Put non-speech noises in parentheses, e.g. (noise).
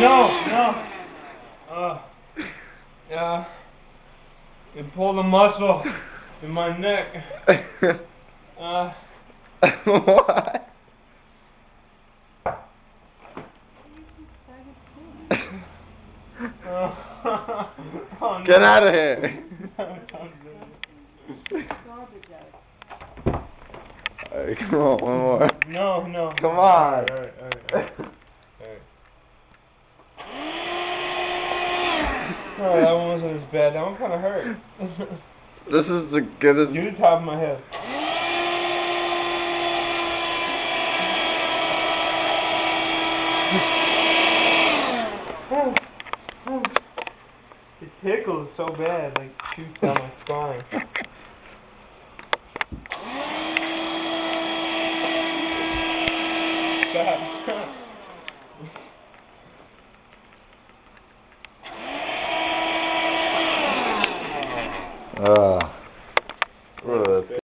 No, no. Uh, yeah. You pulled a muscle in my neck. (laughs) Uh. what? (laughs) Get out of here. (laughs) Right, come on, one more. No, no. Come on. All right, all right, all right. Oh, that one wasn't as bad. That one kind of hurt. (laughs) This is the goodest. Do the top of my head. It tickles so bad, like shoots down my spine. Stop. (laughs) (laughs) Uh, uh.